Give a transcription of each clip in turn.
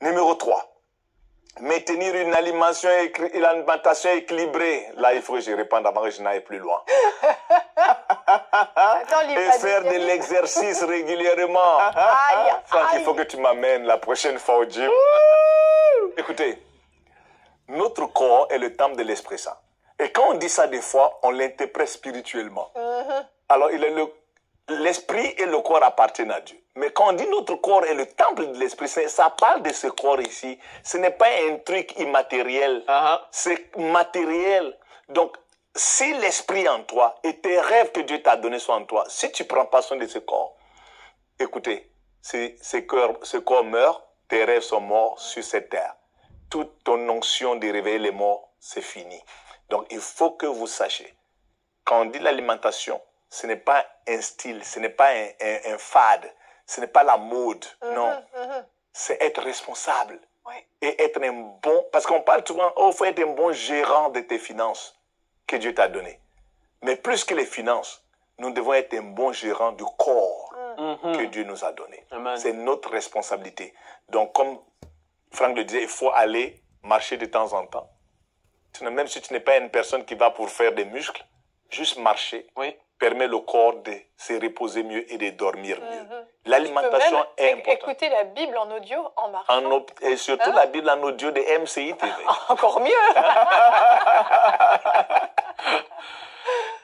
Numéro 3. Maintenir une alimentation, écri- une alimentation équilibrée. Là, il faut que je réponde avant que je n'aille plus loin. Et faire de l'exercice régulièrement. Aïe, Franck, il faut que tu m'amènes la prochaine fois au gym. Écoutez, notre corps est le temple de l'Esprit Saint. Et quand on dit ça des fois, on l'interprète spirituellement. Mhm. Alors, il est le- l'esprit et le corps appartiennent à Dieu. Mais quand on dit notre corps est le temple de l'Esprit Saint, ça parle de ce corps ici. Ce n'est pas un truc immatériel. Uh-huh. C'est matériel. Donc, si l'esprit en toi et tes rêves que Dieu t'a donnés sont en toi, si tu prends pas soin de ce corps, écoutez, si ce corps, ce corps meurt, tes rêves sont morts sur cette terre. Toute ton onction de réveiller les morts, c'est fini. Donc, il faut que vous sachiez, quand on dit l'alimentation, ce n'est pas un style, ce n'est pas un, un- un fade, ce n'est pas la mode, non. Mhm. C'est être responsable Ouais. et être un bon, parce qu'on parle souvent, oh, faut être un bon gérant de tes finances que Dieu t'a donné. Mais plus que les finances, nous devons être un bon gérant du corps que Dieu nous a donné. C'est notre responsabilité. Donc, comme Franck le disait, il faut aller marcher de temps en temps. Même si tu n'es pas une personne qui va pour faire des muscles, juste marcher Oui. Permet le corps de se reposer mieux et de dormir mieux. Mhm. L'alimentation est importante. écouter la Bible en audio en marchant. En op- et surtout Hein? la Bible en audio de MCI TV. Encore mieux.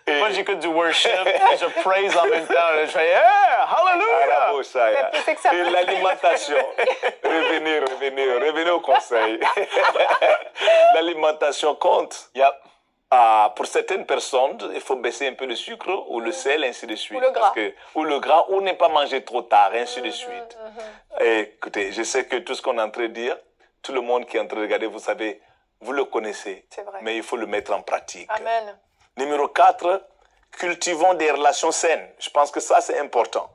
Et- Moi, j'écoute du worship, je praise en même temps. Je fais, yeah, hallelujah! Et l'alimentation. revenez, revenez, revenez au conseil. l'alimentation compte. Yep. Ah, pour certaines personnes, il faut baisser un peu le sucre ou le sel, ainsi de suite. Ou le gras. Parce que- ou le gras, ou ne pas manger trop tard, ainsi de suite. Et écoutez, je sais que tout ce qu'on est en train de dire, tout le monde qui est en train de regarder, vous savez, vous le connaissez. C'est vrai. Mais il faut le mettre en pratique. Amen. Numéro 4, cultivons des relations saines. Je pense que ça, c'est important.